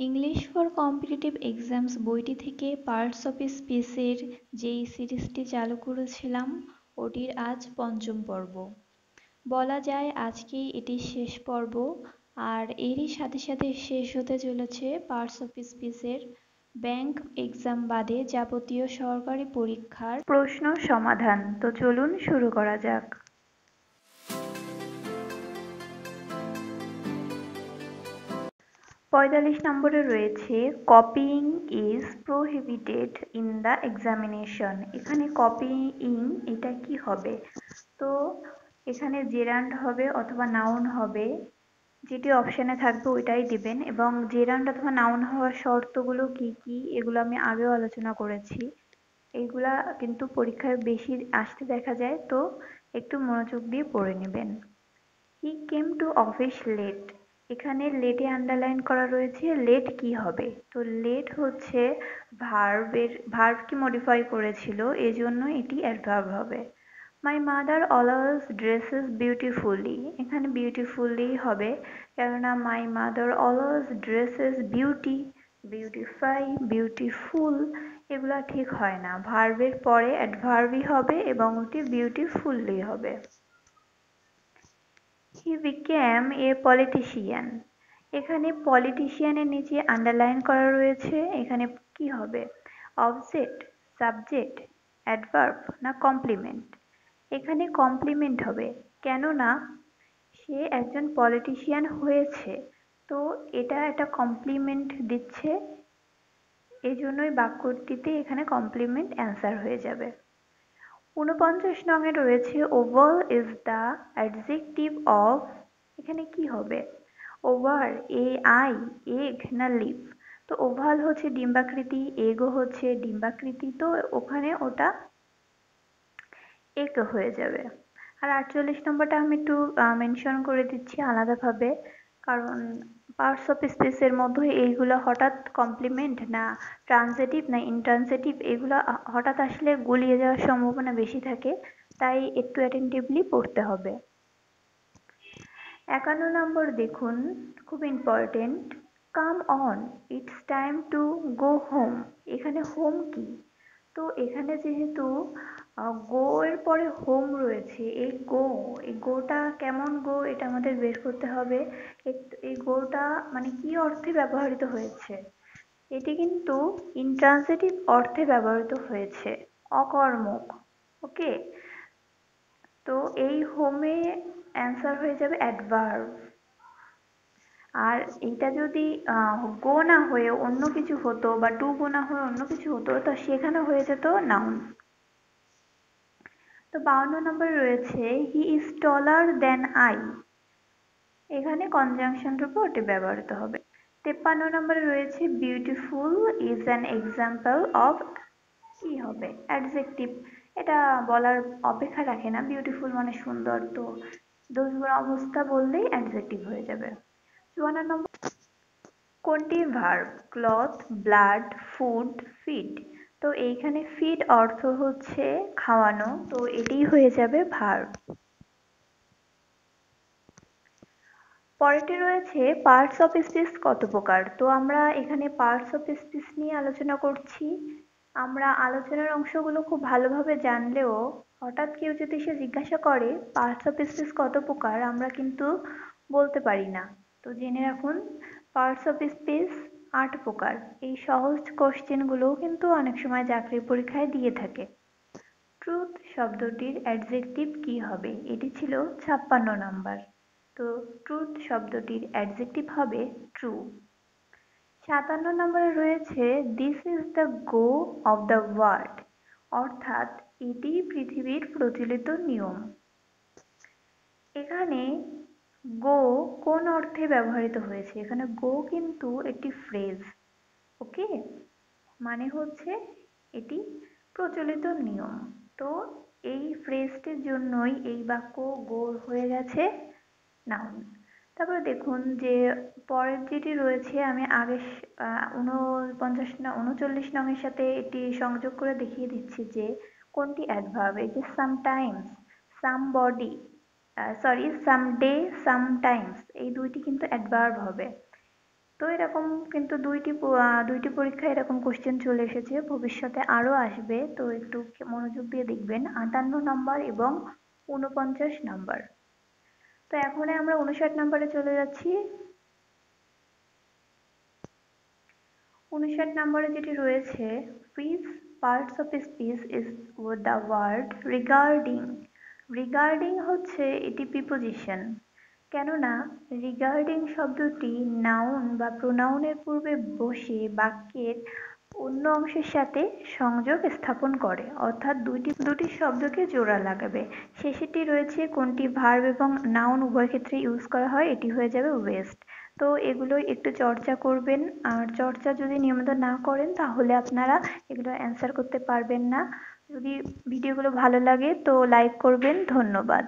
English for competitive exams বইটি থেকে parts of স্পিচের যেই সিরিজটি চালু করেছিলাম, ওটির আজ পঞ্চম পর্ব। বলা যায় আজকেই এটি শেষ পর্ব, আর এরই সাথে সাথে শেষ হতে চলেছে পার্টস অফ স্পিচের ব্যাংক এক্সাম বাদে যাবতীয় সরকারি পরীক্ষার প্রশ্ন সমাধান। তো চলুন শুরু করা যাক। পঁয়তাল্লিশ নম্বরে রয়েছে copying is prohibited in the examination এখানে কপিং এটা কি হবে? তো এখানে জেরান্ড হবে অথবা নাউন হবে, যেটি অপশানে থাকবে ওইটাই দিবেন। এবং জেরান্ড অথবা নাউন হওয়ার শর্তগুলো কি কি, এগুলো আমি আগেও আলোচনা করেছি। এইগুলা কিন্তু পরীক্ষায় বেশি আসতে দেখা যায়, তো একটু মনোযোগ দিয়ে পড়ে নেবেন। He came to office late এখানে লেটে আন্ডারলাইন করা রয়েছে লেট কি হবে? তো লেট হচ্ছে ভার্বের ভার্বকে মডিফাই করেছিল, এজন্য এটি অ্যাডভার্ব হবে। My mother always dresses beautifully এখানে বিউটিফুলি হবে, কেননা my mother always dresses beauty beautify beautiful এগুলো ঠিক হয় না। ভার্বের পরে অ্যাডভার্বই হবে এবং ওটি বিউটিফুললি হবে। হি বিকেম এ পলিটিশিয়ান এখানে পলিটিশিয়ানের নিচে আন্ডারলাইন করা রয়েছে। এখানে কি হবে? অবজেক্ট সাবজেক্ট অ্যাডভার্ব না কমপ্লিমেন্ট এখানে কমপ্লিমেন্ট হবে। কেননা সে একজন পলিটিশিয়ান হয়েছে। তো এটা একটা কমপ্লিমেন্ট দিচ্ছে। এজন্যই বাক্যটিতে এখানে কমপ্লিমেন্ট অ্যান্সার হয়ে যাবে। ঊনপঞ্চাশ নঙে রয়েছে oval is the adjective of এখানে কি হবে? ওভার এ আই এগ না লিভ তো ওভাল হচ্ছে ডিম্বাকৃতি এগও হচ্ছে ডিম্বাকৃতি, তো ওখানে ওটা এক হয়ে যাবে। আর আটচল্লিশ নম্বরটা আমি একটু মেনশন করে দিচ্ছি আলাদাভাবে, কারণ পার্টস অফ স্পেসের মধ্যে এইগুলো হঠাৎ কমপ্লিমেন্ট না ট্রান্সেটিভ না ইনট্রান্সেটিভ এগুলো হঠাৎ আসলে গুলিয়ে যাওয়ার সম্ভাবনা বেশি থাকে, তাই একটু অ্যাটেন্টিভলি পড়তে হবে। একান্ন নম্বর দেখুন, খুব important come on it's time to go home এখানে হোম কি? তো এখানে যেহেতু গো এর পরে হোম রয়েছে। এই গো এই গোটা কেমন গো এটা আমাদের বের করতে হবে। এই গোটা মানে কি অর্থে ব্যবহৃত হয়েছে? এটি কিন্তু ইন্ট্রান্সিটিভ অর্থে ব্যবহৃত হয়েছে। অকর্মক। ওকে তো এই হোমে অ্যান্সার হয়ে যাবে অ্যাডভার্ব আর এটা যদি গো না হয়ে অন্য কিছু হতো বা টু গো না হয়ে অন্য কিছু হতো, তা সেখানে হয়ে যেত নাউন তো বাউন্ন নম্বর রয়েছে। He is taller than I এখানে কনজাংশন রূপে ওটি ব্যবহৃত হবে। তেপ্পান্ন নম্বরে রয়েছে beautiful is an example of কি হবে? অ্যাডজেক্টিভ এটা বলার অপেক্ষা রাখে না। বিউটিফুল মানে সুন্দর, তো দোষগুণ অবস্থা বললেই অ্যাডজেক্টিভ হয়ে যাবে। চুয়ান্ন নম্বর কোনটি? Verb cloth blood food feed তো এইখানে ফিড অর্থ হচ্ছে খাওয়ানো, তো এটি হয়ে যাবে ভার্ব পরেরটি রয়েছে পার্টস অফ স্পিচ কত প্রকার? তো আমরা এখানে পার্টস অফ স্পিচ নিয়ে আলোচনা করছি। আমরা আলোচনার অংশগুলো খুব ভালোভাবে জানলেও হঠাৎ কেউ যদি সে জিজ্ঞাসা করে পার্টস অফ স্পিচ কত প্রকার, আমরা কিন্তু বলতে পারি না। তো জেনে রাখুন পার্টস অফ স্পিচ আট প্রকার। এই সহজ কোশ্চেনগুলোও কিন্তু অনেক সময় চাকরির পরীক্ষায় দিয়ে থাকে। ট্রুথ শব্দটির অ্যাডজেক্টিভ কি হবে? এটি ছিল ছাপ্পান্ন নাম্বার। তো ট্রুথ শব্দটির অ্যাডজেক্টিভ হবে ট্রু। সাতান্ন নম্বরে রয়েছে this is the go of the world অর্থাৎ এটি পৃথিবীর প্রচলিত নিয়ম। এখানে গো কোন অর্থে ব্যবহৃত হয়েছে? এখানে গো কিন্তু একটি ফ্রেজ ওকে মানে হচ্ছে এটি প্রচলিত নিয়ম। তো এই ফ্রেজটির জন্যই এই বাক্য গো হয়ে গেছে নাউন তারপরে দেখুন যে পরের যেটি রয়েছে, আমি আগে উনপঞ্চাশ না উনচল্লিশ নংয়ের সাথে এটি সংযোগ করে দেখিয়ে দিচ্ছি যে কোনটি অ্যাডভার্ব এই যে sometimes somebody sorry someday sometimes এই দুইটি কিন্তু অ্যাডভার্ব হবে। তো এরকম কিন্তু দুইটি দুইটি পরীক্ষায় এরকম কোশ্চেন চলে এসেছে, ভবিষ্যতে আরও আসবে, তো একটু মনোযোগ দিয়ে দেখবেন। আটান্ন নাম্বার এবং উনপঞ্চাশ নাম্বার তো এখন আমরা উনষাট নাম্বারে চলে যাচ্ছি। উনষাট নম্বরে যেটি রয়েছে which parts of speech is the word regarding regarding হচ্ছে এটি প্রিপোজিশন কেননা রিগার্ডিং শব্দটি নাউন বা প্রোনাউনের পূর্বে বসে বাক্যের অন্য অংশের সাথে সংযোগ স্থাপন করে, অর্থাৎ দুইটি, দুটি শব্দকে জোড়া লাগাবে। শেষেরটি রয়েছে কোনটি ভার্ব এবং নাউন উভয় ক্ষেত্রে ইউজ করা হয়, এটি হয়ে যাবে ওয়েস্ট তো এগুলো একটু চর্চা করবেন। আর চর্চা যদি নিয়মিত না করেন, তাহলে আপনারা এগুলো অ্যান্সার করতে পারবেন না। যদি ভিডিওগুলো ভালো লাগে তো লাইক করবেন ধন্যবাদ।